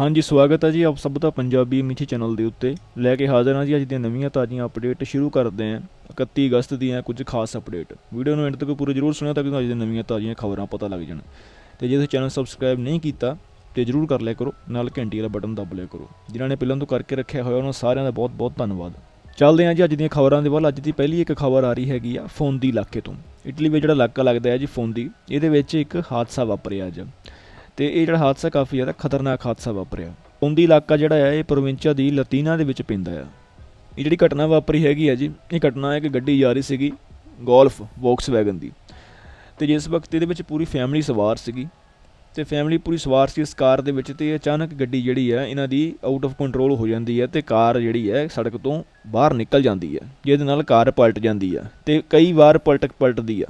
ਹਾਂਜੀ, ਸਵਾਗਤ ਹੈ ਜੀ ਆਪ ਸਭ ਦਾ ਪੰਜਾਬੀ ਮਿੱਠੀ ਚੈਨਲ ਦੇ ਉੱਤੇ। ਲੈ ਕੇ ਹਾਜ਼ਰ ਹਾਂ ਜੀ ਅੱਜ ਦੀਆਂ ਨਵੀਆਂ ਤਾਜ਼ੀਆਂ ਅਪਡੇਟ ਸ਼ੁਰੂ ਕਰਦੇ ਹਾਂ। 31 ਅਗਸਤ ਦੀਆਂ ਕੁਝ ਖਾਸ ਅਪਡੇਟ ਵੀਡੀਓ ਨੂੰ ਐਂਡ ਤੱਕ ਪੂਰੀ ਜ਼ਰੂਰ ਸੁਣਿਆ ਤਾਂ ਕਿ ਤੁਹਾਨੂੰ ਅੱਜ ਦੀਆਂ ਨਵੀਆਂ ਤਾਜ਼ੀਆਂ ਖਬਰਾਂ ਪਤਾ ਲੱਗ ਜਾਣ। ਤੇ ਜੇ ਤੁਸੀਂ ਚੈਨਲ ਸਬਸਕ੍ਰਾਈਬ ਨਹੀਂ ਕੀਤਾ, ਤੇ ਜ਼ਰੂਰ ਕਰ ਲਿਆ ਕਰੋ, ਨਾਲ ਘੰਟੀ ਵਾਲਾ ਬਟਨ ਦਬ ਲਿਆ ਕਰੋ, ਜਿਨ੍ਹਾਂ ਨੇ ਪਹਿਲਾਂ ਤੋਂ ਕਰਕੇ ਰੱਖਿਆ ਹੋਇਆ ਉਹਨਾਂ ਸਾਰਿਆਂ ਦਾ ਬਹੁਤ ਬਹੁਤ ਧੰਨਵਾਦ। ਚੱਲਦੇ ਹਾਂ ਜੀ ਅੱਜ ਦੀਆਂ ਖਬਰਾਂ ਦੇ ਵੱਲ। ਅੱਜ ਦੀ ਪਹਿਲੀ ਇੱਕ ਖਬਰ ਆ ਰਹੀ ਹੈਗੀ ਆ ਫੋਂਦੀ ਇਲਾਕੇ ਤੋਂ। ਇਟਲੀ ਵਿੱਚ ਜਿਹੜਾ ਇਲਾਕਾ ਲੱਗਦਾ ਹੈ ਜੀ ਫੋਂਦੀ, ਇਹਦੇ ਵਿੱਚ ਇੱਕ ਹਾਦਸਾ ਵਾਪਰਿਆ ਅੱਜ। ਤੇ ਇਹ ਜਿਹੜਾ ਹਾਦਸਾ ਕਾਫੀ ਜ਼ਿਆਦਾ ਖਤਰਨਾਕ ਹਾਦਸਾ ਵਾਪਰਿਆ। ਫੋਂਦੀ ਇਲਾਕਾ ਜਿਹੜਾ ਹੈ ਇਹ ਪ੍ਰੋਵਿੰਚਾ ਦੀ ਲਤੀਨਾ ਦੇ ਵਿੱਚ ਪੈਂਦਾ ਆ। ਇਹ ਜਿਹੜੀ ਘਟਨਾ ਵਾਪਰੀ ਹੈਗੀ ਹੈ ਜੀ, ਇਹ ਘਟਨਾ ਹੈ ਕਿ ਗੱਡੀ ਜਾ ਰਹੀ ਸੀਗੀ ਗੋਲਫ ਵੈਗਨ ਦੀ। ਤੇ ਜਿਸ ਵਕਤ ਇਹਦੇ ਵਿੱਚ ਪੂਰੀ ਫੈਮਿਲੀ ਸਵਾਰ ਸੀਗੀ, ਤੇ ਫੈਮਿਲੀ ਪੂਰੀ ਸਵਾਰ ਸੀ ਇਸ ਕਾਰ ਦੇ ਵਿੱਚ ਤੇ ਅਚਾਨਕ ਗੱਡੀ ਜਿਹੜੀ ਹੈ ਇਹਨਾਂ ਦੀ ਆਊਟ ਆਫ ਕੰਟਰੋਲ ਹੋ ਜਾਂਦੀ ਹੈ ਤੇ ਕਾਰ ਜਿਹੜੀ ਹੈ ਸੜਕ ਤੋਂ ਬਾਹਰ ਨਿਕਲ ਜਾਂਦੀ ਹੈ ਜਿਹਦੇ ਨਾਲ ਕਾਰ ਪਲਟ ਜਾਂਦੀ ਹੈ ਤੇ ਕਈ ਵਾਰ ਪਲਟਕ ਪਲਟਦੀ ਆ।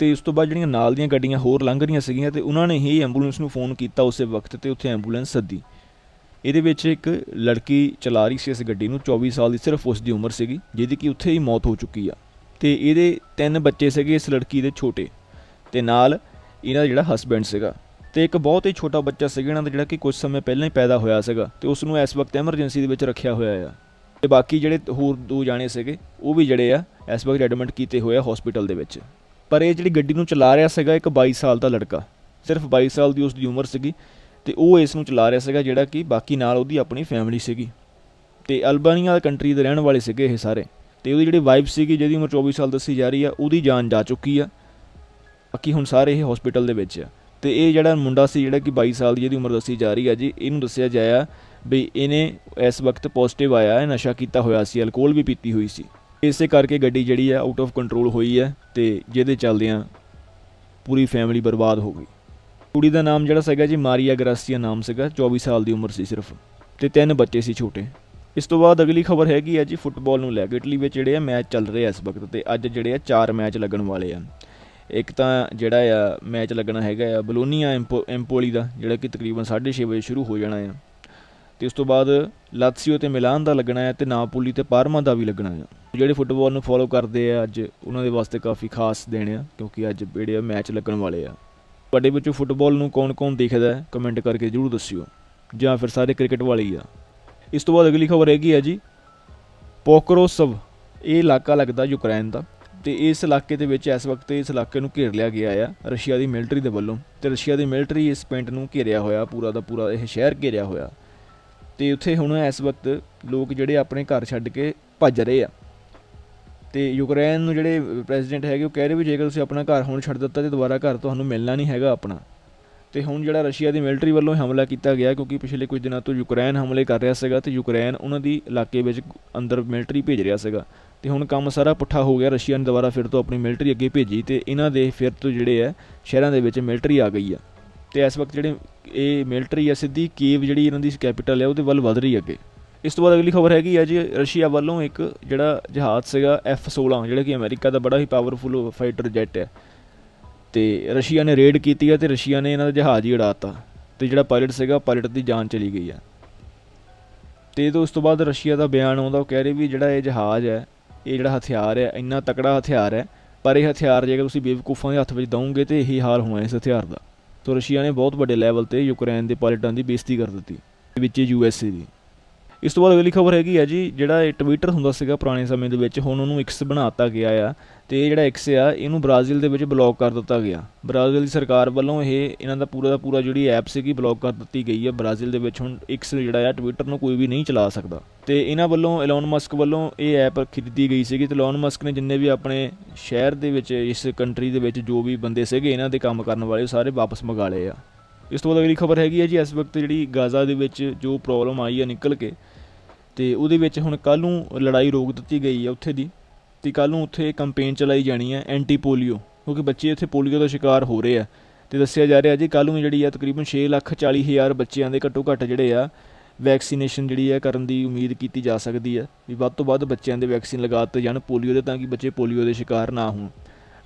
ਤੇ ਉਸ ਤੋਂ ਬਾਅਦ ਜਿਹੜੀਆਂ ਨਾਲ ਦੀਆਂ ਗੱਡੀਆਂ ਹੋਰ ਲੰਘ ਰਹੀਆਂ ਸੀਗੀਆਂ ਤੇ ਉਹਨਾਂ ਨੇ ਹੀ ਐਂਬੂਲੈਂਸ ਨੂੰ ਫੋਨ ਕੀਤਾ ਉਸੇ ਵਕਤ ਤੇ ਉੱਥੇ ਐਂਬੂਲੈਂਸ ਸੱਦੀ। ਇਹਦੇ ਵਿੱਚ ਇੱਕ ਲੜਕੀ ਚਲਾ ਰਹੀ ਸੀ ਇਸ ਗੱਡੀ ਨੂੰ 24 ਸਾਲ ਦੀ, ਸਿਰਫ ਉਸ ਦੀ ਉਮਰ ਸੀਗੀ, ਜਿਹਦੀ ਕਿ ਉੱਥੇ ਹੀ ਮੌਤ ਹੋ ਚੁੱਕੀ ਆ। ਤੇ ਇਹਦੇ ਤਿੰਨ ਬੱਚੇ ਸੀਗੇ ਇਸ ਲੜਕੀ ਦੇ ਛੋਟੇ ਤੇ ਨਾਲ ਇਹਨਾਂ ਦਾ ਜਿਹੜਾ ਹਸਬੈਂਡ ਸੀਗਾ। ਤੇ ਇੱਕ ਬਹੁਤ ਹੀ ਛੋਟਾ ਬੱਚਾ ਸੀਗਾ ਇਹਨਾਂ ਦਾ, ਜਿਹੜਾ ਕਿ ਕੁਝ ਸਮੇਂ ਪਹਿਲਾਂ ਹੀ ਪੈਦਾ ਹੋਇਆ ਸੀਗਾ ਤੇ ਉਸ ਨੂੰ ਇਸ ਵਕਤ ਐਮਰਜੈਂਸੀ ਦੇ ਵਿੱਚ ਰੱਖਿਆ ਹੋਇਆ ਆ। ਤੇ ਬਾਕੀ ਜਿਹੜੇ ਹੋਰ ਦੋ ਜਾਣੇ ਸੀਗੇ, ਉਹ ਵੀ ਜਿਹੜੇ ਆ ਇਸ ਵਕਤ ਐਡਮਿਟ ਕੀਤੇ ਹੋਏ ਆ ਹਸਪੀਟਲ ਦੇ ਵਿੱਚ। ਪਰ ਇਹ ਜਿਹੜੀ ਗੱਡੀ ਨੂੰ ਚਲਾ ਰਿਹਾ ਸੀਗਾ ਇੱਕ 22 ਸਾਲ ਦਾ ਲੜਕਾ, ਸਿਰਫ 22 ਸਾਲ ਦੀ ਉਸ ਦੀ ਉਮਰ ਸੀਗੀ ਤੇ ਉਹ ਇਸ ਨੂੰ ਚਲਾ ਰਿਹਾ ਸੀਗਾ ਜਿਹੜਾ ਕਿ ਬਾਕੀ ਨਾਲ ਉਹਦੀ ਆਪਣੀ ਫੈਮਿਲੀ ਸੀਗੀ ਤੇ ਅਲਬਾਨੀਆ ਕੰਟਰੀ ਦੇ ਰਹਿਣ ਵਾਲੇ ਸੀਗੇ ਇਹ ਸਾਰੇ ਤੇ ਉਹਦੀ ਜਿਹੜੀ ਵਾਈਫ ਸੀਗੀ ਜਿਹਦੀ ਉਮਰ 24 ਸਾਲ ਦੱਸੀ ਜਾ ਰਹੀ ਆ, ਉਹਦੀ ਜਾਨ ਜਾ ਚੁੱਕੀ ਆ। ਬਾਕੀ ਹੁਣ ਸਾਰੇ ਇਹ ਹਸਪੀਟਲ ਦੇ ਵਿੱਚ ਆ। ਤੇ ਇਹ ਜਿਹੜਾ ਮੁੰਡਾ ਸੀ ਜਿਹੜਾ ਕਿ 22 ਸਾਲ ਦੀ ਜਿਹਦੀ ਉਮਰ ਦੱਸੀ ਜਾ ਰਹੀ ਆ ਜੀ, ਇਹਨੂੰ ਦੱਸਿਆ ਜਾਇਆ ਵੀ ਇਹਨੇ ਇਸ ਵਕਤ ਪੋਜ਼ਿਟਿਵ ਆਇਆ ਹੈ ਨਸ਼ਾ ਕੀਤਾ ਹੋਇਆ ਸੀ ਅਲਕੋਹਲ ਵੀ ਪੀਤੀ ਹੋਈ ਸੀ। ਇਸੇ ਕਰਕੇ ਗੱਡੀ ਜਿਹੜੀ ਹੈ ਆਊਟ ਆਫ ਕੰਟਰੋਲ ਹੋਈ ਹੈ ਤੇ ਜਿਹਦੇ ਚੱਲਦਿਆਂ ਪੂਰੀ ਫੈਮਿਲੀ ਬਰਬਾਦ ਹੋ ਗਈ। ਕੁੜੀ ਦਾ ਨਾਮ ਜਿਹੜਾ ਸੀਗਾ ਜੀ, ਮਾਰੀਆ ਗਰਾਸੀਆ ਨਾਮ ਸੀਗਾ 24 ਸਾਲ ਦੀ ਉਮਰ ਸੀ ਸਿਰਫ ਤੇ ਤਿੰਨ ਬੱਚੇ ਸੀ ਛੋਟੇ। ਇਸ ਤੋਂ ਬਾਅਦ ਅਗਲੀ ਖਬਰ ਹੈਗੀ ਹੈ ਜੀ ਫੁੱਟਬਾਲ ਨੂੰ ਲੈ ਕੇ। ਇਟਲੀ ਵਿੱਚ ਜਿਹੜੇ ਆ, ਮੈਚ ਚੱਲ ਰਹੇ ਆ ਇਸ ਵਕਤ ਤੇ ਅੱਜ ਜਿਹੜੇ ਆ, ਚਾਰ ਮੈਚ ਲੱਗਣ ਵਾਲੇ ਆ। ਇੱਕ ਤਾਂ ਜਿਹੜਾ ਆ, ਮੈਚ ਲੱਗਣਾ ਹੈਗਾ ਆ, ਬਲੋਨੀਆ ਐਂਪੋਲੀ ਦਾ, ਜਿਹੜਾ ਕਿ ਤਕਰੀਬਨ 6:30 ਵਜੇ ਸ਼ੁਰੂ ਹੋ ਜਾਣਾ ਆ। ਤੇ ਉਸ ਤੋਂ ਬਾਅਦ ਲਾਤਸੀਓ ਤੇ ਮਿਲਾਨ ਦਾ ਲੱਗਣਾ ਹੈ ਤੇ ਨਾਪੋਲੀ ਤੇ ਪਾਰਮਾ ਦਾ ਵੀ ਲੱਗਣਾ ਹੈ। ਜਿਹੜੇ ਫੁੱਟਬਾਲ ਨੂੰ ਫੋਲੋ ਕਰਦੇ ਆ, ਅੱਜ ਉਹਨਾਂ ਦੇ ਵਾਸਤੇ ਕਾਫੀ ਖਾਸ ਦਿਨ ਆ, ਕਿਉਂਕਿ ਅੱਜ ਜਿਹੜੇ ਆ ਮੈਚ ਲੱਗਣ ਵਾਲੇ ਆ। ਤੁਹਾਡੇ ਵਿੱਚੋਂ ਫੁੱਟਬਾਲ ਨੂੰ ਕੌਣ-ਕੌਣ ਦੇਖਦਾ ਹੈ? ਕਮੈਂਟ ਕਰਕੇ ਜਰੂਰ ਦੱਸਿਓ, ਜਾਂ ਫਿਰ ਸਾਰੇ ਕ੍ਰਿਕਟ ਵਾਲੇ ਹੀ ਆ। ਇਸ ਤੋਂ ਬਾਅਦ ਅਗਲੀ ਖਬਰ ਹੈਗੀ ਆ ਜੀ, ਪੋਕਰੋਸਵ, ਇਹ ਇਲਾਕਾ ਲੱਗਦਾ ਯੂਕਰੇਨ ਦਾ, ਤੇ ਇਸ ਇਲਾਕੇ ਦੇ ਵਿੱਚ ਇਸ ਵਕਤ ਇਸ ਇਲਾਕੇ ਨੂੰ ਘੇਰ ਲਿਆ ਗਿਆ ਆ, ਰਸ਼ੀਆ ਦੀ ਮਿਲਟਰੀ ਦੇ ਵੱਲੋਂ, ਤੇ ਰਸ਼ੀਆ ਦੀ ਮਿਲਟਰੀ ਇਸ ਪਿੰਡ ਨੂੰ ਘੇਰਿਆ ਹੋਇਆ, ਪੂਰਾ ਦਾ ਪੂਰਾ ਇਹ ਸ਼ਹਿਰ ਘੇਰਿਆ ਹੋਇਆ। ਤੇ ਉੱਥੇ ਹੁਣ ਇਸ ਵਕਤ ਲੋਕ ਜਿਹੜੇ ਆਪਣੇ ਘਰ ਛੱਡ ਕੇ ਭੱਜ ਰਹੇ ਆ। ਤੇ ਯੂਕਰੇਨ ਨੂੰ ਜਿਹੜੇ ਪ੍ਰੈਜ਼ੀਡੈਂਟ ਹੈਗੇ, ਉਹ ਕਹਿ ਰਹੇ ਵੀ ਜੇਕਰ ਤੁਸੀਂ ਆਪਣਾ ਘਰ ਹੁਣ ਛੱਡ ਦਿੱਤਾ ਤੇ ਦੁਬਾਰਾ ਘਰ ਤੁਹਾਨੂੰ ਮਿਲਣਾ ਨਹੀਂ ਹੈਗਾ ਆਪਣਾ। ਤੇ ਹੁਣ ਜਿਹੜਾ ਰਸ਼ੀਆ ਦੀ ਮਿਲਟਰੀ ਵੱਲੋਂ ਹਮਲਾ ਕੀਤਾ ਗਿਆ, ਕਿਉਂਕਿ ਪਿਛਲੇ ਕੁਝ ਦਿਨਾਂ ਤੋਂ ਯੂਕਰੇਨ ਹਮਲੇ ਕਰ ਰਿਹਾ ਸੀਗਾ ਤੇ ਯੂਕਰੇਨ ਉਹਨਾਂ ਦੀ ਇਲਾਕੇ ਵਿੱਚ ਅੰਦਰ ਮਿਲਟਰੀ ਭੇਜ ਰਿਹਾ ਸੀਗਾ। ਤੇ ਹੁਣ ਕੰਮ ਸਾਰਾ ਪੁੱਠਾ ਹੋ ਗਿਆ, ਰਸ਼ੀਆ ਨੇ ਦੁਬਾਰਾ ਫਿਰ ਤੋਂ ਆਪਣੀ ਮਿਲਟਰੀ ਅੱਗੇ ਭੇਜੀ ਤੇ ਇਹਨਾਂ ਦੇ ਫਿਰ ਤੋਂ ਜਿਹੜੇ ਆ, ਸ਼ਹਿਰਾਂ ਦੇ ਵਿੱਚ ਮਿਲਟਰੀ ਆ ਗਈ ਆ। ਤੇ ਇਸ ਵਕਤ ਜਿਹੜੇ ਇਹ ਮਿਲਟਰੀ ਆ, ਸਿੱਧੀ ਕੀਵ ਜਿਹੜੀ ਇਹਨਾਂ ਦੀ ਕੈਪੀਟਲ ਹੈ ਉਹਦੇ ਵੱਲ ਵਧ ਰਹੀ ਅੱਗੇ। ਇਸ ਤੋਂ ਬਾਅਦ ਅਗਲੀ ਖਬਰ ਹੈਗੀ ਆ ਜੀ, ਰਸ਼ੀਆ ਵੱਲੋਂ ਇੱਕ ਜਿਹੜਾ ਜਹਾਜ਼ ਸੀਗਾ F16, ਜਿਹੜਾ ਕਿ ਅਮਰੀਕਾ ਦਾ ਬੜਾ ਹੀ ਪਾਵਰਫੁਲ ਫਾਈਟਰ ਜੈਟ ਹੈ ਤੇ ਰਸ਼ੀਆ ਨੇ ਰੇਡ ਕੀਤੀ ਆ ਤੇ ਰਸ਼ੀਆ ਨੇ ਇਹਨਾਂ ਦਾ ਜਹਾਜ਼ ਹੀ ਉਡਾਤਾ ਤੇ ਜਿਹੜਾ ਪਾਇਲਟ ਸੀਗਾ ਪਾਇਲਟ ਦੀ ਜਾਨ ਚਲੀ ਗਈ ਆ। ਤੇ ਉਸ ਤੋਂ ਬਾਅਦ ਰਸ਼ੀਆ ਦਾ ਬਿਆਨ ਆਉਂਦਾ, ਉਹ ਕਹਿ ਰਹੇ ਵੀ ਜਿਹੜਾ ਇਹ ਜਹਾਜ਼ ਹੈ ਇਹ ਜਿਹੜਾ ਹਥਿਆਰ ਹੈ ਇੰਨਾ ਤਕੜਾ ਹਥਿਆਰ ਹੈ ਪਰ ਇਹ ਹਥਿਆਰ ਜੇਕਰ ਤੁਸੀਂ ਬੇਵਕੂਫਾਂ ਦੇ ਹੱਥ ਵਿੱਚ ਦਵੋਗੇ ਤੇ ਇਹੀ ਹਾਲ ਹੋਣਾ ਇਸ ਹਥਿਆਰ ਦਾ। ਤੋ ਰਸ਼ੀਆ ਨੇ ਬਹੁਤ ਵੱਡੇ ਲੈਵਲ ਤੇ ਯੂਕਰੇਨ ਦੇ ਪਾਇਲਟਾਂ ਦੀ ਬੇਇੱਜ਼ਤੀ ਕਰ ਦਿੱਤੀ, ਵਿੱਚ ਯੂਐਸਏ ਦੀ। ਇਸ ਤੋਂ ਬਾਅਦ ਅਗਲੀ ਖਬਰ ਹੈਗੀ ਆ ਜੀ, ਜਿਹੜਾ ਇਹ ਟਵਿੱਟਰ ਹੁੰਦਾ ਸੀਗਾ ਪੁਰਾਣੇ ਸਮੇਂ ਦੇ ਵਿੱਚ, ਹੁਣ ਉਹਨੂੰ ਐਕਸ ਬਣਾਤਾ ਗਿਆ ਆ ਤੇ ਇਹ ਜਿਹੜਾ ਐਕਸ ਆ, ਇਹਨੂੰ ਬ੍ਰਾਜ਼ੀਲ ਦੇ ਵਿੱਚ ਬਲੌਕ ਕਰ ਦਿੱਤਾ ਗਿਆ। ਬ੍ਰਾਜ਼ੀਲ ਦੀ ਸਰਕਾਰ ਵੱਲੋਂ ਇਹ, ਇਹਨਾਂ ਦਾ ਪੂਰਾ ਦਾ ਪੂਰਾ ਜਿਹੜੀ ਐਪ ਸੀਗੀ ਬਲੌਕ ਕਰ ਦਿੱਤੀ ਗਈ ਆ ਬ੍ਰਾਜ਼ੀਲ ਦੇ ਵਿੱਚ। ਹੁਣ ਐਕਸ ਜਿਹੜਾ ਆ ਟਵਿੱਟਰ ਨੂੰ ਕੋਈ ਵੀ ਨਹੀਂ ਚਲਾ ਸਕਦਾ। ਤੇ ਇਹਨਾਂ ਵੱਲੋਂ ਐਲਨ ਮਸਕ ਵੱਲੋਂ ਇਹ ਐਪ ਖਰੀਦੀ ਗਈ ਸੀਗੀ ਤੇ ਐਲਨ ਮਸਕ ਨੇ ਜਿੰਨੇ ਵੀ ਆਪਣੇ ਸ਼ਹਿਰ ਦੇ ਵਿੱਚ, ਇਸ ਕੰਟਰੀ ਦੇ ਵਿੱਚ ਜੋ ਵੀ ਬੰਦੇ ਸੀਗੇ, ਇਹਨਾਂ ਦੇ ਕੰਮ ਕਰਨ ਵਾਲੇ ਸਾਰੇ ਵਾਪਸ ਮੰਗਾ ਲਏ ਆ। ਇਸ ਤੋਂ ਬਾਅਦ ਅਗਲੀ ਖਬਰ ਹੈਗੀ ਹੈ ਜੀ, ਇਸ ਵਕਤ ਜਿਹੜੀ ਗਾਜ਼ਾ ਦੇ ਵਿੱਚ ਜੋ ਪ੍ਰੋਬਲਮ ਆਈ ਹੈ ਨਿਕਲ ਕੇ ਤੇ ਉਹਦੇ ਵਿੱਚ ਹੁਣ ਕੱਲ ਨੂੰ ਲੜਾਈ ਰੋਕ ਦਿੱਤੀ ਗਈ ਹੈ ਉੱਥੇ ਦੀ ਤੇ ਕੱਲ ਨੂੰ ਉੱਥੇ ਕੈਂਪੇਨ ਚਲਾਈ ਜਾਣੀ ਹੈ ਐਂਟੀ ਪੋਲੀਓ ਕਿਉਂਕਿ ਬੱਚੇ ਇੱਥੇ ਪੋਲੀਓ ਦਾ ਸ਼ਿਕਾਰ ਹੋ ਰਹੇ ਆ। ਤੇ ਦੱਸਿਆ ਜਾ ਰਿਹਾ ਜੀ ਕੱਲ ਨੂੰ ਜਿਹੜੀ ਆ ਤਕਰੀਬਨ 6 ਲੱਖ 40 ਹਜ਼ਾਰ ਬੱਚਿਆਂ ਦੇ ਘੱਟੋ ਘੱਟ ਜਿਹੜੇ ਆ ਵੈਕਸੀਨੇਸ਼ਨ ਜਿਹੜੀ ਹੈ ਕਰਨ ਦੀ ਉਮੀਦ ਕੀਤੀ ਜਾ ਸਕਦੀ ਹੈ ਵੀ ਵੱਧ ਤੋਂ ਵੱਧ ਬੱਚਿਆਂ ਦੇ ਵੈਕਸੀਨ ਲਗਾ ਦਿੱਤੇ ਜਾਣ ਪੋਲੀਓ ਦੇ ਤਾਂ ਕਿ ਬੱਚੇ ਪੋਲੀਓ ਦੇ ਸ਼ਿਕਾਰ ਨਾ ਹੋਣ।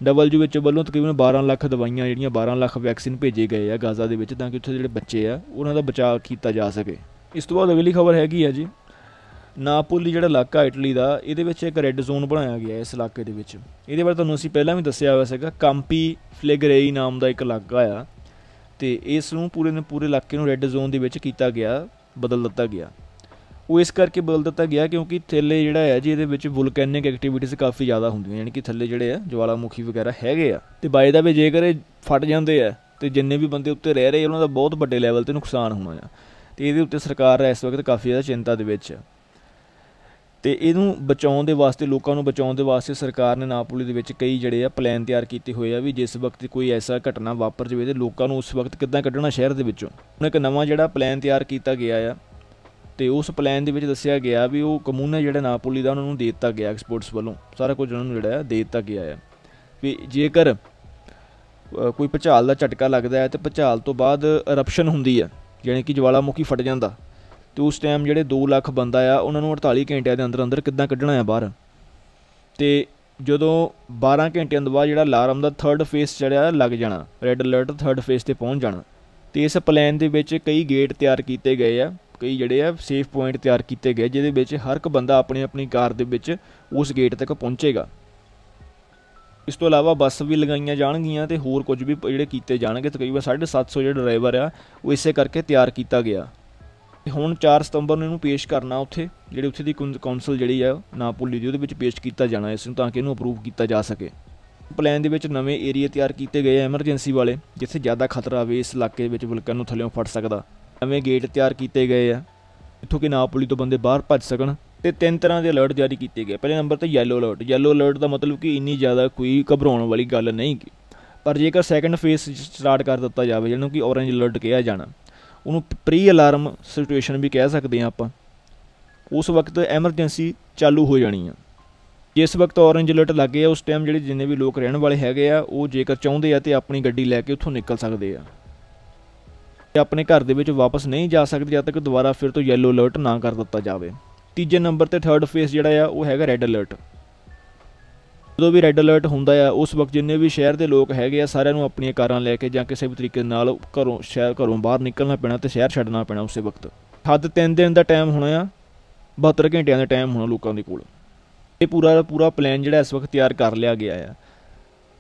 ਡਬਲਯੂ ਵਿੱਚ ਵੱਲੋਂ ਤਕਰੀਬਨ 12 ਲੱਖ ਦਵਾਈਆਂ ਜਿਹੜੀਆਂ 12 ਲੱਖ ਵੈਕਸੀਨ ਭੇਜੇ ਗਏ ਆ ਗਾਜ਼ਾ ਦੇ ਵਿੱਚ ਤਾਂ ਕਿ ਉੱਥੇ ਜਿਹੜੇ ਬੱਚੇ ਆ ਉਹਨਾਂ ਦਾ ਬਚਾਅ ਕੀਤਾ ਜਾ ਸਕੇ। ਇਸ ਤੋਂ ਬਾਅਦ ਅਗਲੀ ਖਬਰ ਹੈਗੀ ਆ ਜੀ ਨਾਪੋਲੀ ਜਿਹੜਾ ਇਲਾਕਾ ਇਟਲੀ ਦਾ, ਇਹਦੇ ਵਿੱਚ ਇੱਕ ਰੈੱਡ ਜ਼ੋਨ ਬਣਾਇਆ ਗਿਆ ਇਸ ਇਲਾਕੇ ਦੇ ਵਿੱਚ। ਇਹਦੇ ਬਾਰੇ ਤੁਹਾਨੂੰ ਅਸੀਂ ਪਹਿਲਾਂ ਵੀ ਦੱਸਿਆ ਹੋਇਆ ਸੀਗਾ ਕੰਪੀ ਫਲੇਗਰੇਈ ਨਾਮ ਦਾ ਇੱਕ ਇਲਾਕਾ ਆ। ਤੇ ਇਸ ਨੂੰ ਪੂਰੇ ਨੇ ਪੂਰੇ ਇਲਾਕੇ ਨੂੰ ਰੈੱਡ ਜ਼ੋਨ ਦੇ ਵਿੱਚ ਕੀਤਾ ਗਿਆ, ਬਦਲ ਦਿੱਤਾ ਗਿਆ। ਉਹ ਇਸ ਕਰਕੇ ਬਦਲ ਦਿੱਤਾ ਗਿਆ ਕਿਉਂਕਿ ਥੱਲੇ ਜਿਹੜਾ ਹੈ ਜੀ ਇਹਦੇ ਵਿੱਚ ਵੁਲਕੈਨਿਕ ਐਕਟੀਵਿਟੀਜ਼ ਕਾਫੀ ਜ਼ਿਆਦਾ ਹੁੰਦੀਆਂ, ਯਾਨੀ ਕਿ ਥੱਲੇ ਜਿਹੜੇ ਆ, ਜਵਾਲਾਮੁਖੀ ਵਗੈਰਾ ਹੈਗੇ ਆ। ਤੇ ਬਾਈ ਦਾ ਵੀ ਜੇਕਰ ਇਹ ਫਟ ਜਾਂਦੇ ਆ, ਤੇ ਜਿੰਨੇ ਵੀ ਬੰਦੇ ਉੱਤੇ ਰਹਿ ਰਹੇ ਉਹਨਾਂ ਦਾ ਬਹੁਤ ਵੱਡੇ ਲੈਵਲ ਤੇ ਨੁਕਸਾਨ ਹੋਣਾ ਆ। ਤੇ ਇਹਦੇ ਉੱਤੇ ਸਰਕਾਰ ਇਸ ਵਕਤ ਕਾਫੀ ਜ਼ਿਆਦਾ ਚਿੰਤਾ ਦੇ ਵਿੱਚ ਆ। ਤੇ ਇਹਨੂੰ ਬਚਾਉਣ ਦੇ ਵਾਸਤੇ, ਲੋਕਾਂ ਨੂੰ ਬਚਾਉਣ ਦੇ ਵਾਸਤੇ ਸਰਕਾਰ ਨੇ ਨਾਪੋਲੀ ਦੇ ਵਿੱਚ ਕਈ ਜਿਹੜੇ ਆ ਪਲਾਨ ਤਿਆਰ ਕੀਤੇ ਹੋਏ ਆ ਵੀ ਜਿਸ ਵਕਤ ਕੋਈ ਐਸਾ ਘਟਨਾ ਵਾਪਰ ਜਾਵੇ ਤੇ ਲੋਕਾਂ ਨੂੰ ਉਸ ਵਕਤ ਕਿੱਦਾਂ ਕੱਢਣਾ ਸ਼ਹਿਰ ਦੇ ਵਿੱਚੋਂ। ਹੁਣ ਇੱਕ ਨਵਾਂ ਜਿਹੜਾ ਪਲਾਨ ਤਿਆਰ ਕੀਤਾ ਗਿਆ ਆ ਤੇ ਉਸ ਪਲਾਨ ਦੇ ਵਿੱਚ ਦੱਸਿਆ ਗਿਆ ਵੀ ਉਹ ਕਮੂਨਾ ਜਿਹੜਾ ਨਾਪੋਲੀ ਦਾ ਉਹਨਾਂ ਨੂੰ ਦੇ ਦਿੱਤਾ ਗਿਆ ਐਕਸਪੋਰਟਸ ਵੱਲੋਂ। ਸਾਰਾ ਕੁਝ ਉਹਨਾਂ ਨੂੰ ਜਿਹੜਾ ਹੈ ਦੇ ਦਿੱਤਾ ਗਿਆ ਹੈ ਵੀ ਜੇਕਰ ਕੋਈ ਭਚਾਲ ਦਾ ਝਟਕਾ ਲੱਗਦਾ ਹੈ ਤੇ ਭਚਾਲ ਤੋਂ ਬਾਅਦ eruption ਹੁੰਦੀ ਹੈ ਯਾਨੀ ਕਿ ਜਵਾਲਾਮੁਖੀ ਫਟ ਜਾਂਦਾ ਤੇ ਉਸ ਟਾਈਮ ਜਿਹੜੇ 2 ਲੱਖ ਬੰਦਾ ਆ, ਉਹਨਾਂ ਨੂੰ 48 ਘੰਟਿਆਂ ਦੇ ਅੰਦਰ ਅੰਦਰ ਕਿੱਦਾਂ ਕੱਢਣਾ ਆ ਬਾਹਰ? ਤੇ ਜਦੋਂ 12 ਘੰਟਿਆਂ ਤੋਂ ਬਾਅਦ ਜਿਹੜਾ ਅਲਾਰਮ ਦਾ ਥਰਡ ਫੇਸ ਜਿਹੜਾ ਲੱਗ ਜਾਣਾ ਰੈੱਡ ਅਲਰਟ ਥਰਡ ਫੇਸ ਤੇ ਪਹੁੰਚ ਜਾਣਾ। ਤੇ ਇਸ ਪਲਾਨ ਦੇ ਵਿੱਚ ਕਈ ਗੇਟ ਤਿਆਰ ਕੀਤੇ ਗਏ ਆ, ਕਈ ਜਿਹੜੇ ਆ ਸੇਫ ਪੁਆਇੰਟ ਤਿਆਰ ਕੀਤੇ ਗਏ, ਜਿਹਦੇ ਵਿੱਚ ਹਰ ਇੱਕ ਬੰਦਾ ਆਪਣੀ ਆਪਣੀ ਕਾਰ ਦੇ ਵਿੱਚ ਉਸ ਗੇਟ ਤੱਕ ਪਹੁੰਚੇਗਾ। ਇਸ ਤੋਂ ਇਲਾਵਾ ਬੱਸ ਵੀ ਲਗਾਈਆਂ ਜਾਣਗੀਆਂ ਤੇ ਹੋਰ ਕੁਝ ਵੀ ਜਿਹੜੇ ਕੀਤੇ ਜਾਣਗੇ, ਤਕਰੀਬਨ 750 ਜਿਹੜੇ ਡਰਾਈਵਰ ਆ, ਉਹ ਇਸੇ ਕਰਕੇ ਤਿਆਰ ਕੀਤਾ ਗਿਆ। ਹੁਣ 4 ਸਤੰਬਰ ਨੂੰ ਇਹਨੂੰ ਪੇਸ਼ ਕਰਨਾ ਉੱਥੇ, ਜਿਹੜੀ ਉੱਥੇ ਦੀ ਕੌਂਸਲ ਜਿਹੜੀ ਆ, ਨਾ ਨਾਪੋਲੀ ਦੀ, ਉਹਦੇ ਵਿੱਚ ਪੇਸ਼ ਕੀਤਾ ਜਾਣਾ ਇਸ ਨੂੰ ਤਾਂ ਕਿ ਇਹਨੂੰ ਅਪਰੂਵ ਕੀਤਾ ਜਾ ਸਕੇ। ਪਲਾਨ ਦੇ ਵਿੱਚ ਨਵੇਂ ਏਰੀਆ ਤਿਆਰ ਕੀਤੇ ਗਏ ਐਮਰਜੈਂਸੀ ਵਾਲੇ, ਜਿੱਥੇ ਜ਼ਿਆਦਾ ਖਤਰਾ ਆਵੇ ਇਸ ਇਲਾਕੇ ਵਿੱਚ ਵਲਕਨ ਨੂੰ ਥੱਲੇੋਂ ਫੜ ਸਕਦਾ। ਨਵੇਂ ਗੇਟ ਤਿਆਰ ਕੀਤੇ ਗਏ ਆ, ਇੱਥੋਂ ਕਿ ਨਾਪੋਲੀ ਤੋਂ ਬੰਦੇ ਬਾਹਰ ਭੱਜ ਸਕਣ, ਤੇ ਤਿੰਨ ਤਰ੍ਹਾਂ ਦੇ ਅਲਰਟ ਜਾਰੀ ਕੀਤੇ ਗਏ ਪਹਿਲੇ ਨੰਬਰ ਤੇ ਯੈਲੋ ਅਲਰਟ ਯੈਲੋ ਅਲਰਟ ਦਾ ਮਤਲਬ ਕਿ ਇੰਨੀ ਜ਼ਿਆਦਾ ਕੋਈ ਘਬਰਾਉਣ ਵਾਲੀ ਗੱਲ ਨਹੀਂ। ਕੀ ਪਰ ਜੇਕਰ ਸੈਕੰਡ ਫੇਸ ਸਟਾਰਟ ਕਰ ਦਿੱਤਾ ਜਾਵੇ, ਜਿਹਨੂੰ ਕਿ ਔਰੇਂਜ ਅਲਰਟ ਕਿਹਾ ਜਾਣਾ ਉਹਨੂੰ ਪ੍ਰੀ ਅਲਾਰਮ ਸਿਚੁਏਸ਼ਨ ਵੀ ਕਹਿ ਸਕਦੇ ਆ ਆਪਾਂ। ਉਸ ਵਕਤ ਐਮਰਜੈਂਸੀ ਚਾਲੂ ਹੋ ਜਾਣੀ ਆ। ਜਿਸ ਵਕਤ ਔਰੇਂਜ ਅਲਰਟ ਲੱਗੇ ਆ ਉਸ ਟਾਈਮ ਜਿਹੜੇ ਜਿੰਨੇ ਵੀ ਲੋਕ ਰਹਿਣ ਵਾਲੇ ਹੈਗੇ ਆ, ਉਹ ਜੇਕਰ ਚਾਹੁੰਦੇ ਆ ਤੇ ਆਪਣੀ ਗੱਡੀ ਲੈ ਕੇ ਉੱਥੋਂ ਨਿਕਲ ਸਕਦੇ ਆ। ਤੇ ਆਪਣੇ ਘਰ ਦੇ ਵਿੱਚ ਵਾਪਸ ਨਹੀਂ ਜਾ ਸਕਦੇ ਜਦ ਤੱਕ ਦੁਬਾਰਾ ਫਿਰ ਤੋਂ ਯੈਲੋ ਅਲਰਟ ਨਾ ਕਰ ਦਿੱਤਾ ਜਾਵੇ। ਤੀਜੇ ਨੰਬਰ ਤੇ ਥਰਡ ਫੇਸ ਜਿਹੜਾ ਆ, ਉਹ ਹੈਗਾ ਰੈੱਡ ਅਲਰਟ ਜਦੋਂ ਵੀ ਰੈੱਡ ਅਲਰਟ ਹੁੰਦਾ ਆ, ਉਸ ਵਕਤ ਜਿੰਨੇ ਵੀ ਸ਼ਹਿਰ ਦੇ ਲੋਕ ਹੈਗੇ ਆ, ਸਾਰਿਆਂ ਨੂੰ ਆਪਣੀਆਂ ਕਾਰਾਂ ਲੈ ਕੇ ਜਾਂ ਕਿਸੇ ਵੀ ਤਰੀਕੇ ਨਾਲ ਘਰੋਂ, ਸ਼ਹਿਰ ਘਰੋਂ ਬਾਹਰ ਨਿਕਲਣਾ ਪੈਣਾ ਤੇ ਸ਼ਹਿਰ ਛੱਡਣਾ ਪੈਣਾ ਉਸੇ ਵਕਤ। ਹੱਦ 3 ਦਿਨ ਦਾ ਟਾਈਮ ਹੋਣਾ ਆ 72 ਘੰਟਿਆਂ ਦਾ ਟਾਈਮ ਹੋਣਾ ਲੋਕਾਂ ਦੇ ਕੋਲ। ਇਹ ਪੂਰਾ ਪੂਰਾ ਪਲਾਨ ਜਿਹੜਾ ਇਸ ਵਕਤ ਤਿਆਰ ਕਰ ਲਿਆ ਗਿਆ ਆ।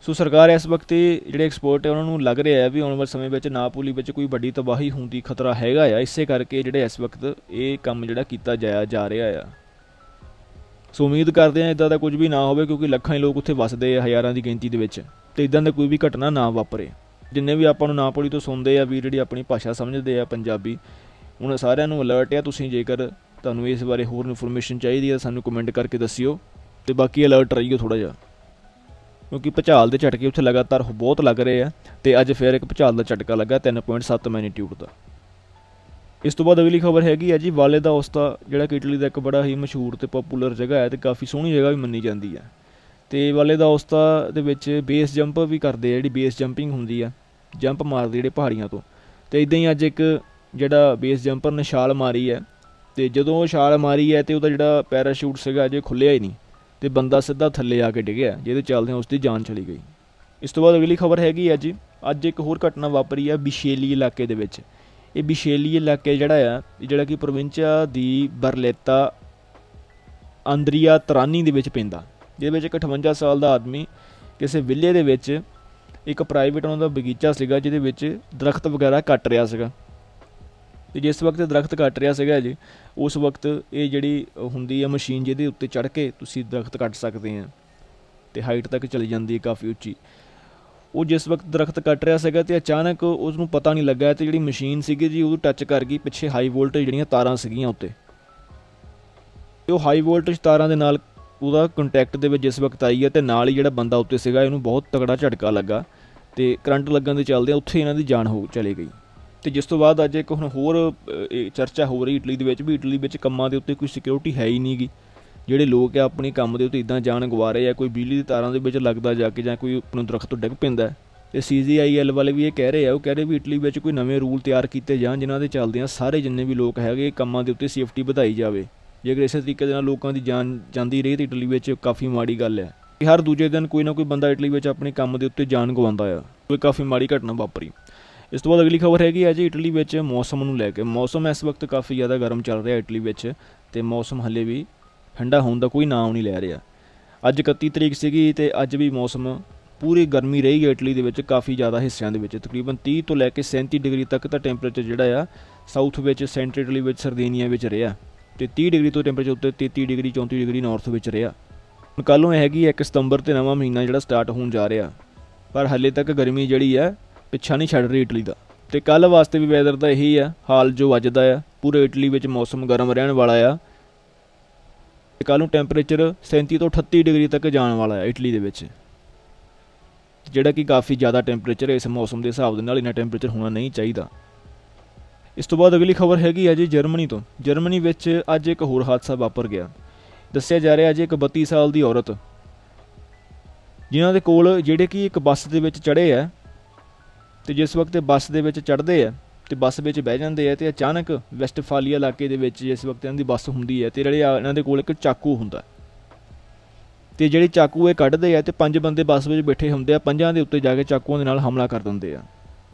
ਸੋ ਸਰਕਾਰ ਇਸ ਵਕਤ ਜਿਹੜੇ ਐਕਸਪੋਰਟ ਹੈ ਉਹਨਾਂ ਨੂੰ ਲੱਗ ਰਿਹਾ ਹੈ ਵੀ ਆਉਣ ਵਾਲੇ ਸਮੇਂ ਵਿੱਚ ਨਾਪੋਲੀ ਵਿੱਚ ਕੋਈ ਵੱਡੀ ਤਬਾਹੀ ਹੋਣ ਦੀ ਖਤਰਾ ਹੈਗਾ ਆ। ਇਸੇ ਕਰਕੇ ਜਿਹੜੇ ਇਸ ਵਕਤ ਇਹ ਕੰਮ ਜਿਹੜਾ ਕੀਤਾ ਜਾਇਆ, ਜਾ ਰਿਹਾ ਆ। ਸੋ ਉਮੀਦ ਕਰਦੇ ਹਾਂ ਇਦਾਂ ਦਾ ਕੁਝ ਵੀ ਨਾ ਹੋਵੇ, ਕਿਉਂਕਿ ਲੱਖਾਂ ਹੀ ਲੋਕ ਉੱਥੇ ਵੱਸਦੇ ਆ ਹਜ਼ਾਰਾਂ ਦੀ ਗਿਣਤੀ ਦੇ ਵਿੱਚ। ਤੇ ਇਦਾਂ ਦਾ ਕੋਈ ਵੀ ਘਟਨਾ ਨਾ ਵਾਪਰੇ। ਜਿੰਨੇ ਵੀ ਆਪਾਂ ਨੂੰ ਨਾਪੋਲੀ ਤੋਂ ਸੁਣਦੇ ਆ, ਵੀ ਜਿਹੜੀ ਆਪਣੀ ਭਾਸ਼ਾ ਸਮਝਦੇ ਆ, ਪੰਜਾਬੀ ਉਹਨਾਂ ਸਾਰਿਆਂ ਨੂੰ ਅਲਰਟ ਆ ਤੁਸੀਂ ਜੇਕਰ ਤੁਹਾਨੂੰ ਇਸ ਬਾਰੇ ਹੋਰ ਇਨਫੋਰਮੇਸ਼ਨ ਚਾਹੀਦੀ ਹੈ ਸਾਨੂੰ ਕਮੈਂਟ ਕਰਕੇ ਦੱਸਿਓ। ਤੇ ਬਾਕੀ ਅਲਰਟ ਰਹੀਓ ਥੋੜਾ ਜਿਹਾ। ਕਿਉਂਕਿ ਭਚਾਲ ਦੇ ਝਟਕੇ ਉੱਥੇ ਲਗਾਤਾਰ ਬਹੁਤ ਲੱਗ ਰਹੇ ਆ, ਤੇ ਅੱਜ ਫੇਰ ਇੱਕ ਭਚਾਲ ਦਾ ਝਟਕਾ ਲੱਗਾ 3.7 ਮੈਗਨੀਟਿਊਡ ਦਾ। ਇਸ ਤੋਂ ਬਾਅਦ ਅਗਲੀ ਖਬਰ ਹੈਗੀ ਹੈ ਜੀ, ਵਾਲੇ ਦਾ ਉਸਤਾ ਜਿਹੜਾ ਕਿ ਇਟਲੀ ਦਾ ਇੱਕ ਬੜਾ ਹੀ ਮਸ਼ਹੂਰ ਤੇ ਪਪੂਲਰ ਜਗ੍ਹਾ ਹੈ ਤੇ ਕਾਫੀ ਸੋਹਣੀ ਜਗ੍ਹਾ ਵੀ ਮੰਨੀ ਜਾਂਦੀ ਹੈ ਤੇ ਵਾਲੇ ਦਾ ਉਸਤਾ ਦੇ ਵਿੱਚ ਬੇਸ ਜੰਪ ਵੀ ਕਰਦੇ ਆ, ਜਿਹੜੀ ਬੇਸ ਜੰਪਿੰਗ ਹੁੰਦੀ ਆ, ਜੰਪ ਮਾਰਦੇ ਜਿਹੜੇ ਪਹਾੜੀਆਂ ਤੋਂ। ਤੇ ਇਦਾਂ ਹੀ ਅੱਜ ਇੱਕ ਜਿਹੜਾ ਬੇਸ ਜੰਪਰ ਨੇ ਛਾਲ ਮਾਰੀ ਹੈ ਤੇ ਜਦੋਂ ਉਹ ਛਾਲ ਮਾਰੀ ਹੈ ਤੇ ਉਹਦਾ ਜਿਹੜਾ ਪੈਰਾਸ਼ੂਟ ਸੀਗਾ ਅਜੇ ਖੁੱਲਿਆ ਹੀ ਨਹੀਂ, ਤੇ ਬੰਦਾ ਸਿੱਧਾ ਥੱਲੇ ਆ ਕੇ ਡਿੱਗਿਆ ਜਿਹਦੇ ਚੱਲਦੇ ਉਸ ਦੀ ਜਾਨ ਚਲੀ ਗਈ। ਇਸ ਤੋਂ ਬਾਅਦ ਅਗਲੀ ਖਬਰ ਹੈਗੀ ਹੈ ਜੀ, ਅੱਜ ਇੱਕ ਹੋਰ ਘਟਨਾ ਵਾਪਰੀ ਹੈ ਬਿਸ਼ੇਲੀ ਇਲਾਕੇ ਦੇ ਵਿੱਚ। ਇਹ ਬਿਸ਼ੇਲੀ ਇਲਾਕੇ ਜਿਹੜਾ ਆ ਜਿਹੜਾ ਕਿ ਪ੍ਰੋਵਿੰਚਾ ਦੀ ਬਰਲੇਤਾ ਅੰਦਰੀਆ ਤਰਾਨੀ ਦੇ ਵਿੱਚ ਪੈਂਦਾ। ਜਿਹਦੇ ਵਿੱਚ ਇੱਕ 58 ਸਾਲ ਦਾ ਆਦਮੀ ਕਿਸੇ ਵਿਲੇ ਦੇ ਵਿੱਚ ਇੱਕ ਪ੍ਰਾਈਵੇਟ ਉਹਨਾਂ ਦਾ ਬਗੀਚਾ ਸੀਗਾ, ਜਿਹਦੇ ਵਿੱਚ ਦਰਖਤ ਵਗੈਰਾ ਕੱਟ ਰਿਹਾ ਸੀਗਾ। ਤੇ ਜਿਸ ਵਕਤ ਦਰਖਤ ਕੱਟ ਰਿਹਾ ਸੀਗਾ ਜੀ, ਉਸ ਵਕਤ ਇਹ ਜਿਹੜੀ ਹੁੰਦੀ ਹੈ ਮਸ਼ੀਨ ਜਿਹਦੇ ਉੱਤੇ ਚੜ ਕੇ ਤੁਸੀਂ ਦਰਖਤ ਕੱਟ ਸਕਦੇ ਆ, ਤੇ ਹਾਈਟ ਤੱਕ ਚਲੀ ਜਾਂਦੀ ਹੈ ਕਾਫੀ ਉੱਚੀ। ਉਹ ਜਿਸ ਵਕਤ ਦਰਖਤ ਕੱਟ ਰਿਹਾ ਸੀਗਾ ਤੇ ਅਚਾਨਕ ਉਸ ਨੂੰ ਪਤਾ ਨਹੀਂ ਲੱਗਾ ਤੇ ਜਿਹੜੀ ਮਸ਼ੀਨ ਸੀਗੀ ਜੀ, ਉਹ ਟੱਚ ਕਰ ਗਈ, ਪਿੱਛੇ ਹਾਈ ਵੋਲਟੇਜ ਜਿਹੜੀਆਂ ਤਾਰਾਂ ਸੀਗੀਆਂ ਉੱਤੇ। ਤੇ ਉਹ ਹਾਈ ਵੋਲਟੇਜ ਤਾਰਾਂ ਦੇ ਨਾਲ ਉਹਦਾ ਕੰਟੈਕਟ ਦੇ ਵਿੱਚ ਜਿਸ ਵਕਤ ਆਈ ਹੈ ਤੇ ਨਾਲ ਹੀ ਜਿਹੜਾ ਬੰਦਾ ਉੱਤੇ ਸੀਗਾ, ਇਹਨੂੰ ਬਹੁਤ ਤਕੜਾ ਝਟਕਾ ਲੱਗਾ ਤੇ ਕਰੰਟ ਲੱਗਣ ਦੇ ਚੱਲਦੇ ਉੱਥੇ ਇਹਨਾਂ ਦੀ ਜਾਨ ਹੋ ਚਲੀ ਗਈ। ਤੇ ਜਿਸ ਤੋਂ ਬਾਅਦ ਅੱਜ ਇੱਕ ਹੁਣ ਹੋਰ ਚਰਚਾ ਹੋ ਰਹੀ ਇਟਲੀ ਦੇ ਵਿੱਚ ਵੀ ਇਟਲੀ ਵਿੱਚ ਕੰਮਾਂ ਦੇ ਉੱਤੇ ਕੋਈ ਸਿਕਿਉਰਿਟੀ ਹੈ ਹੀ ਨਹੀਂਗੀ ਜਿਹੜੇ ਲੋਕ ਆ ਆਪਣੇ ਕੰਮ ਦੇ ਉੱਤੇ ਇਦਾਂ ਜਾਨ ਗਵਾ ਰਹੇ ਆ, ਕੋਈ ਬਿਜਲੀ ਦੀ ਤਾਰਾਂ ਦੇ ਵਿੱਚ ਲੱਗਦਾ ਜਾ ਕੇ ਜਾਂ ਕੋਈ ਆਪਣੇ ਦਰਖਤ ਤੋਂ ਡਿੱਗ ਪੈਂਦਾ ਤੇ ਸੀਜੀਆਈਐਲ ਵਾਲੇ ਵੀ ਇਹ ਕਹਿ ਰਹੇ ਆ, ਉਹ ਕਹਿ ਰਹੇ ਵੀ ਇਟਲੀ ਵਿੱਚ ਕੋਈ ਨਵੇਂ ਰੂਲ ਤਿਆਰ ਕੀਤੇ ਜਾਣ ਜਿਨ੍ਹਾਂ ਦੇ ਚੱਲਦੇ ਸਾਰੇ ਜਿੰਨੇ ਵੀ ਲੋਕ ਹੈਗੇ, ਕੰਮਾਂ ਦੇ ਉੱਤੇ ਸੇਫਟੀ ਵਧਾਈ ਜਾਵੇ। ਜੇਕਰ ਇਸੇ ਤਰੀਕੇ ਦੇ ਨਾਲ ਲੋਕਾਂ ਦੀ ਜਾਨ ਜਾਂਦੀ ਰਹੀ ਤਾਂ ਇਟਲੀ ਵਿੱਚ ਕਾਫੀ ਮਾੜੀ ਗੱਲ ਹੈ। ਕਿ ਹਰ ਦੂਜੇ ਦਿਨ ਕੋਈ ਨਾ ਕੋਈ ਬੰਦਾ ਇਟਲੀ ਵਿੱਚ ਆਪਣੇ ਕੰਮ ਦੇ ਉੱਤੇ ਜਾਨ ਗਵਾਉਂਦਾ ਆ। ਕੋਈ ਕਾਫੀ ਮਾੜੀ ਘਟਨਾ ਵਾਪਰੀ। ਇਸ ਤੋਂ ਬਾਅਦ ਅਗਲੀ ਖਬਰ ਹੈਗੀ ਹੈ ਜੀ ਇਟਲੀ ਵਿੱਚ ਮੌਸਮ ਨੂੰ ਲੈ ਕੇ। ਮੌਸਮ ਇਸ ਵਕਤ ਕਾਫੀ ਜ਼ਿਆਦਾ ਗਰਮ ਚੱਲ ਰਿਹਾ ਇਟਲੀ ਵਿੱਚ ਤੇ ਮੌਸਮ ਹੱਲੇ ਵੀ ਠੰਡਾ ਹੋਣ ਦਾ ਕੋਈ ਨਾਮ ਨਹੀਂ ਲੈ ਰਿਹਾ। ਅੱਜ 31 ਤਰੀਕ ਸੀਗੀ ਤੇ ਅੱਜ ਵੀ ਮੌਸਮ ਪੂਰੀ ਗਰਮੀ ਰਹੀ ਹੈ ਇਟਲੀ ਦੇ ਵਿੱਚ, ਕਾਫੀ ਜ਼ਿਆਦਾ ਹਿੱਸਿਆਂ ਦੇ ਵਿੱਚ। ਤਕਰੀਬਨ 30 ਤੋਂ ਲੈ ਕੇ 37 ਡਿਗਰੀ ਤੱਕ ਦਾ ਟੈਂਪਰੇਚਰ ਜਿਹੜਾ ਆ, ਸਾਊਥ ਵਿੱਚ, ਸੈਂਟਰ ਇਟਲੀ ਵਿੱਚ, ਸਰਦੀਨੀਆ ਵਿੱਚ ਰਿਹਾ। ਤੇ 30 ਡਿਗਰੀ ਤੋਂ ਟੈਂਪਰੇਚਰ ਉੱਤੇ 33 ਡਿਗਰੀ 34 ਡਿਗਰੀ ਨਾਰਥ ਵਿੱਚ ਰਿਹਾ। ਹੁਣ ਕੱਲ ਨੂੰ ਇਹ ਹੈਗੀ 1 ਸਤੰਬਰ ਤੇ ਨਵਾਂ ਮਹੀਨਾ ਜਿਹੜਾ ਸਟਾਰਟ ਹੋਣ ਜਾ ਰਿਹਾ। ਪਰ ਹੱਲੇ ਤੱਕ ਗਰਮੀ ਜਿਹੜੀ ਆ, ਪਿੱਛਾ ਨਹੀਂ ਛੱਡ ਰਹੀ ਇਟਲੀ ਦਾ। ਤੇ ਕੱਲ ਵਾਸਤੇ ਵੀ ਵੈਦਰ ਦਾ ਇਹੀ ਆ, ਹਾਲ ਜੋ ਅੱਜ ਦਾ ਆ, ਪੂਰੇ ਇਟਲੀ ਵਿੱਚ ਮੌਸਮ ਗਰਮ ਰਹਿਣ ਵਾਲਾ ਆ। ਕੱਲ ਨੂੰ ਟੈਂਪਰੇਚਰ 37 ਤੋਂ 38 ਡਿਗਰੀ ਤੱਕ ਜਾਣ ਵਾਲਾ ਹੈ ਇਟਲੀ ਦੇ ਵਿੱਚ। ਜਿਹੜਾ ਕਿ ਕਾਫੀ ਜ਼ਿਆਦਾ ਟੈਂਪਰੇਚਰ ਹੈ ਇਸ ਮੌਸਮ ਦੇ ਹਿਸਾਬ ਦੇ ਨਾਲ ਇਹਨਾਂ ਟੈਂਪਰੇਚਰ ਹੋਣਾ ਨਹੀਂ ਚਾਹੀਦਾ। ਇਸ ਤੋਂ ਬਾਅਦ ਅਗਲੀ ਖਬਰ ਹੈਗੀ ਹੈ ਜੀ ਜਰਮਨੀ ਤੋਂ। ਜਰਮਨੀ ਵਿੱਚ ਅੱਜ ਇੱਕ ਹੋਰ ਹਾਦਸਾ ਵਾਪਰ ਗਿਆ। ਦੱਸਿਆ ਜਾ ਰਿਹਾ ਜੀ ਇੱਕ 32 ਸਾਲ ਦੀ ਔਰਤ, ਜਿਨ੍ਹਾਂ ਦੇ ਕੋਲ ਜਿਹੜੇ ਕਿ ਇੱਕ ਬੱਸ ਦੇ ਵਿੱਚ ਚੜ੍ਹੇ ਆ, ਤੇ ਜਿਸ ਵਕਤ ਇਹ ਬੱਸ ਦੇ ਵਿੱਚ ਚੜ੍ਹਦੇ ਆ ਤੇ ਬੱਸ ਵਿੱਚ ਬਹਿ ਜਾਂਦੇ ਆ ਤੇ ਅਚਾਨਕ ਵੈਸਟਫਾਲੀਆ ਇਲਾਕੇ ਦੇ ਵਿੱਚ ਜਿਸ ਵਕਤ ਇਹਨਾਂ ਦੀ ਬੱਸ ਹੁੰਦੀ ਹੈ ਤੇ ਜਿਹੜੇ ਆ ਇਹਨਾਂ ਦੇ ਕੋਲ ਇੱਕ ਚਾਕੂ ਹੁੰਦਾ ਤੇ ਜਿਹੜੇ ਚਾਕੂ ਇਹ ਕੱਢਦੇ ਆ ਤੇ ਪੰਜ ਬੰਦੇ ਬੱਸ ਵਿੱਚ ਬੈਠੇ ਹੁੰਦੇ ਆ, ਪੰਜਾਂ ਦੇ ਉੱਤੇ ਜਾ ਕੇ ਚਾਕੂਆਂ ਦੇ ਨਾਲ ਹਮਲਾ ਕਰ ਦਿੰਦੇ ਆ।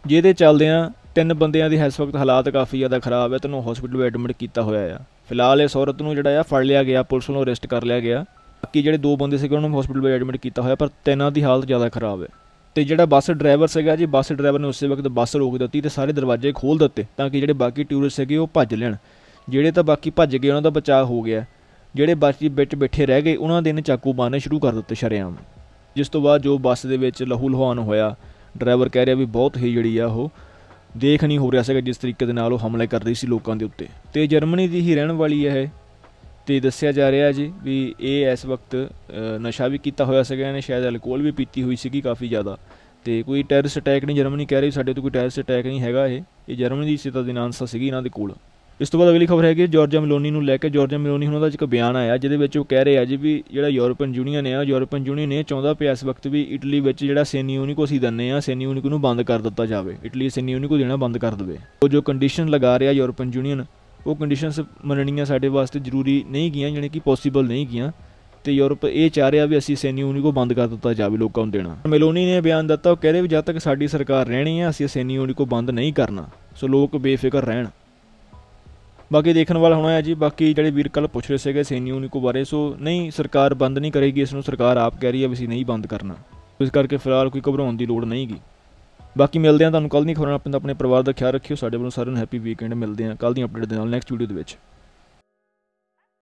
ਜਿਹਦੇ ਚੱਲਦੇ ਤਿੰਨ ਬੰਦਿਆਂ ਦੀ ਇਸ ਵਕਤ ਹਾਲਾਤ ਕਾਫੀ ਜ਼ਿਆਦਾ ਖਰਾਬ ਹੈ ਤੇ ਉਹਨੂੰ ਹਸਪੀਟਲ ਵਿੱਚ ਐਡਮਿਟ ਕੀਤਾ ਹੋਇਆ ਆ। ਫਿਲਹਾਲ ਇਸ ਔਰਤ ਨੂੰ ਜਿਹੜਾ ਆ ਫੜ ਲਿਆ ਗਿਆ, ਪੁਲਿਸ ਵੱਲੋਂ ਅਰੈਸਟ ਕਰ ਲਿਆ ਗਿਆ। ਬਾਕੀ ਜਿਹੜੇ ਦੋ ਬੰਦੇ ਸੀਗੇ, ਉਹਨਾਂ ਨੂੰ ਹਸਪੀਟਲ ਵਿੱਚ ਐਡਮਿਟ ਕੀਤਾ ਹੋਇਆ, ਪਰ ਤਿੰਨਾਂ ਦੀ ਹਾਲਤ ਜ਼ਿਆਦਾ ਖਰਾਬ ਹੈ। ਤੇ ਜਿਹੜਾ ਬੱਸ ਡਰਾਈਵਰ ਸੀਗਾ ਜੀ, ਬੱਸ ਡਰਾਈਵਰ ਨੇ ਉਸੇ ਵਕਤ ਬੱਸ ਰੋਕ ਦਿੱਤੀ ਤੇ ਸਾਰੇ ਦਰਵਾਜ਼ੇ ਖੋਲ ਦਿੱਤੇ ਤਾਂ ਕਿ ਜਿਹੜੇ ਬਾਕੀ ਟੂਰਿਸਟ ਸੀਗੇ ਉਹ ਭੱਜ ਲੈਣ। ਜਿਹੜੇ ਤਾਂ ਬਾਕੀ ਭੱਜ ਗਏ, ਉਹਨਾਂ ਦਾ ਬਚਾਅ ਹੋ ਗਿਆ। ਜਿਹੜੇ ਬੱਸ ਵਿੱਚ ਬੈਠੇ ਰਹਿ ਗਏ, ਉਹਨਾਂ ਦੇ ਨੇ ਚਾਕੂ ਮਾਰਨੇ ਸ਼ੁਰੂ ਕਰ ਦਿੱਤੇ ਸ਼ਰੇਆਮ। ਜਿਸ ਤੋਂ ਬਾਅਦ ਜੋ ਬੱਸ ਦੇ ਵਿੱਚ ਲਹੂ ਲੁਹਾਨ ਹੋਇਆ, ਡਰਾਈਵਰ ਕਹਿ ਰਿਹਾ ਵੀ ਬਹੁਤ ਹੀ ਜਿਹੜੀ ਆ ਉਹ ਦੇਖ ਨਹੀਂ ਹੋ ਰਿਹਾ ਸੀਗਾ ਜਿਸ ਤਰੀਕੇ ਦੇ ਨਾਲ ਉਹ ਹਮਲੇ ਕਰ ਰਹੀ ਸੀ ਲੋਕਾਂ ਦੇ ਉੱਤੇ। ਤੇ ਜਰਮਨੀ ਦੀ ਹੀ ਰਹਿਣ ਵਾਲੀ ਹੈ ਇਹ। ਤੇ ਦੱਸਿਆ ਜਾ ਰਿਹਾ ਜੀ ਵੀ ਇਹ ਇਸ ਵਕਤ ਨਸ਼ਾ ਵੀ ਕੀਤਾ ਹੋਇਆ ਸੀਗਾ, ਇਹਨੇ ਸ਼ਾਇਦ ਅਲਕੋਹਲ ਵੀ ਪੀਤੀ ਹੋਈ ਸੀਗੀ ਕਾਫੀ ਜ਼ਿਆਦਾ। ਤੇ ਕੋਈ ਟੈਰਰਿਸਟ ਅਟੈਕ ਨਹੀਂ ਜਰਮਨੀ ਕਹਿ ਰਹੀ ਸਾਡੇ ਤੋਂ ਕੋਈ ਟੈਰਰਿਸਟ ਅਟੈਕ ਨਹੀਂ ਹੈਗਾ ਇਹ। ਇਹ ਜਰਮਨੀ ਦੀ ਸਿਤਦਿਨਾਂਸਾ ਸੀਗੀ ਇਹਨਾਂ ਦੇ ਕੋਲ। ਇਸ ਤੋਂ ਬਾਅਦ ਅਗਲੀ ਖਬਰ ਹੈਗੀ ਜਾਰਜੀਆ ਮਿਲੋਨੀ ਨੂੰ ਲੈ ਕੇ। ਜਾਰਜੀਆ ਮੈਲੋਨੀ ਉਹਨਾਂ ਦਾ ਇੱਕ ਬਿਆਨ ਆਇਆ, ਜਿਹਦੇ ਵਿੱਚ ਉਹ ਕਹਿ ਰਹੇ ਆ ਜੀ ਵੀ ਜਿਹੜਾ ਯੂਰਪੀਅਨ ਯੂਨੀਅਨ ਹੈ ਯੂਰਪੀਅਨ ਯੂਨੀਅਨ ਇਹ ਚਾਹੁੰਦਾ ਪਿਆ ਇਸ ਵਕਤ ਵੀ ਇਟਲੀ ਵਿੱਚ ਜਿਹੜਾ ਸੈਨੀ ਯੂਨੀਕੋ ਅਸੀਂ ਦਿੰਨੇ ਆ ਸੈਨੀ ਯੂਨੀਕੋ ਨੂੰ ਬੰਦ ਕਰ ਦਿੱਤਾ ਜਾਵੇ। ਇਟਲੀ ਸੈਨੀ ਯੂਨੀਕੋ ਦੇਣਾ ਬੰਦ ਕਰ ਦੇਵੇ। ਉਹ ਜੋ ਕੰਡੀਸ਼ਨ ਲਗਾ ਰਿਹਾ ਯੂਰਪੀਅਨ ਯੂਨੀਅਨ ਉਹ ਕੰਡੀਸ਼ਨਸ ਮੰਨਣੀਆਂ ਸਾਡੇ ਵਾਸਤੇ ਜ਼ਰੂਰੀ ਨਹੀਂ ਗੀਆਂ ਜਾਣੀ ਕਿ ਪੋਸੀਬਲ ਨਹੀਂ ਗੀਆਂ ਤੇ ਯੂਰਪ ਇਹ ਚਾਹ ਰਿਹਾ ਵੀ ਅਸੀਂ ਸੈਨੀ ਯੂਨੀਕੋ ਬੰਦ ਕਰ ਦਿੱਤਾ ਜਾਵੇ ਲੋਕਾਂ ਨੂੰ ਦੇਣਾ। ਮੈਲੋਨੀ ਨੇ ਬਿਆਨ ਦਿੱਤਾ, ਉਹ ਕਹਿ ਰਹੇ ਵੀ ਜਦ ਤੱਕ ਸਾਡੀ ਸਰਕਾਰ ਰਹਿਣੀ ਹੈ ਅਸੀਂ ਸੈਨੀ ਯੂਨੀਕੋ ਬੰਦ ਨਹੀਂ ਕਰਨਾ। ਸੋ ਲੋਕ ਬੇਫਿਕਰ ਰਹਿਣ। ਬਾਕੀ ਦੇਖਣ ਵਾਲਾ ਹੋਣਾ ਹੈ ਜੀ, ਬਾਕੀ ਜਿਹੜੇ ਵੀਰ ਕੱਲ ਪੁੱਛ ਰਹੇ ਸੀਗੇ ਸੈਨੀ ਯੂਨੀਕੋ ਬਾਰੇ, ਸੋ ਨਹੀਂ, ਸਰਕਾਰ ਬੰਦ ਨਹੀਂ ਕਰੇਗੀ, ਇਸ ਨੂੰ ਸਰਕਾਰ ਆਪ ਕਹਿ ਰਹੀ ਹੈ ਵੀ ਅਸੀਂ ਨਹੀਂ ਬੰਦ ਕਰਨਾ। ਇਸ ਕਰਕੇ ਫਿਲਹਾਲ ਕੋਈ ਘਬਰਾਉਣ ਦੀ ਲੋੜ ਨਹੀਂਗੀ ਬਾਕੀ ਮਿਲਦੇ ਹਾਂ ਤੁਹਾਨੂੰ ਕੱਲ ਦੀ ਖਬਰਾਂ ਆਪਣੇ ਆਪਣੇ ਪਰਿਵਾਰ ਦਾ ਖਿਆਲ ਰੱਖਿਓ। ਸਾਡੇ ਵੱਲੋਂ ਸਾਰਿਆਂ ਨੂੰ ਹੈਪੀ ਵੀਕਐਂਡ ਮਿਲਦੇ ਹਾਂ। ਕੱਲ ਦੀ ਅਪਡੇਟ ਦੇ ਨਾਲ ਨੈਕਸਟ ਵੀਡੀਓ ਦੇ ਵਿੱਚ।